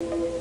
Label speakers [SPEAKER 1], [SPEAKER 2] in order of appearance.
[SPEAKER 1] you.